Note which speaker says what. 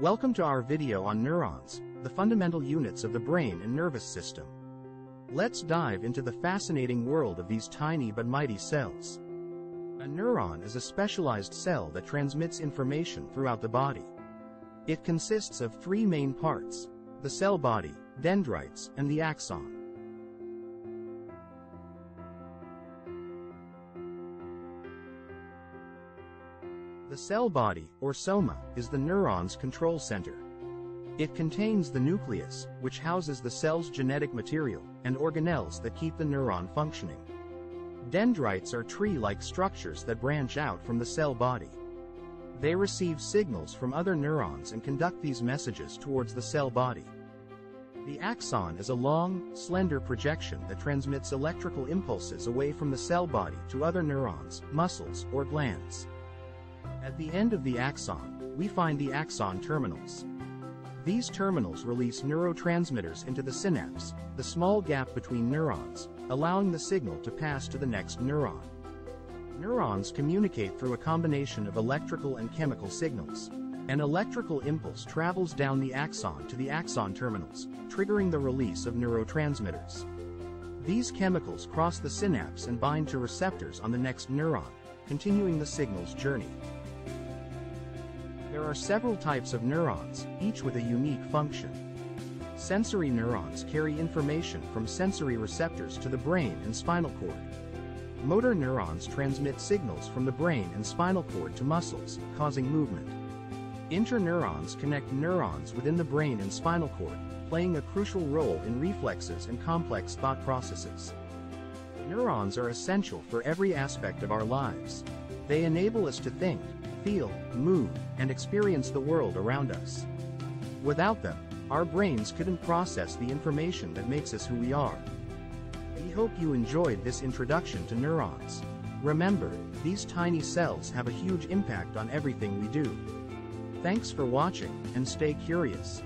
Speaker 1: Welcome to our video on neurons, the fundamental units of the brain and nervous system. Let's dive into the fascinating world of these tiny but mighty cells. A neuron is a specialized cell that transmits information throughout the body. It consists of three main parts, the cell body, dendrites, and the axon. The cell body, or soma, is the neuron's control center. It contains the nucleus, which houses the cell's genetic material, and organelles that keep the neuron functioning. Dendrites are tree-like structures that branch out from the cell body. They receive signals from other neurons and conduct these messages towards the cell body. The axon is a long, slender projection that transmits electrical impulses away from the cell body to other neurons, muscles, or glands. At the end of the axon, we find the axon terminals. These terminals release neurotransmitters into the synapse, the small gap between neurons, allowing the signal to pass to the next neuron. Neurons communicate through a combination of electrical and chemical signals. An electrical impulse travels down the axon to the axon terminals, triggering the release of neurotransmitters. These chemicals cross the synapse and bind to receptors on the next neuron, continuing the signal's journey. There are several types of neurons, each with a unique function. Sensory neurons carry information from sensory receptors to the brain and spinal cord. Motor neurons transmit signals from the brain and spinal cord to muscles, causing movement. Interneurons connect neurons within the brain and spinal cord, playing a crucial role in reflexes and complex thought processes. Neurons are essential for every aspect of our lives. They enable us to think, feel, move, and experience the world around us. Without them, our brains couldn't process the information that makes us who we are. We hope you enjoyed this introduction to neurons. Remember, these tiny cells have a huge impact on everything we do. Thanks for watching, and stay curious.